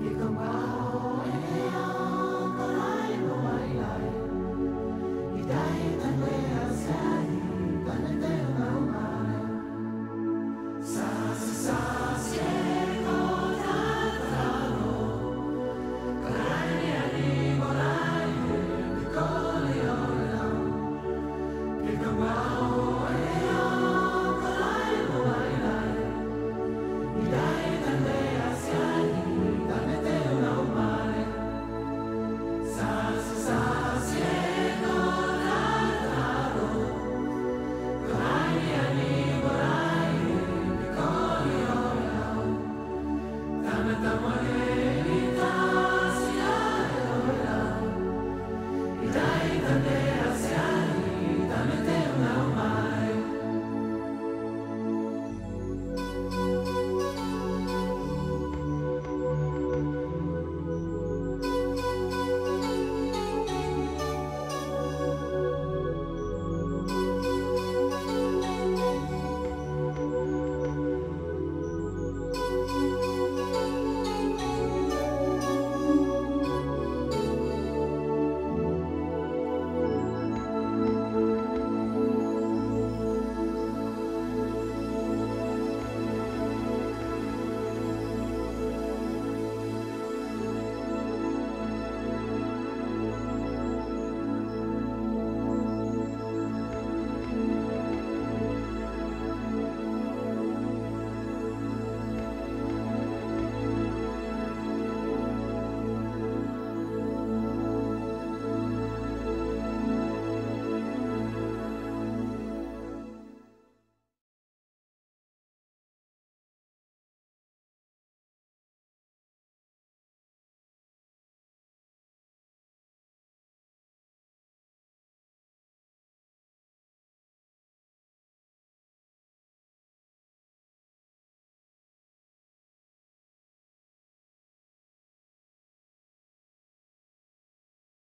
You can wild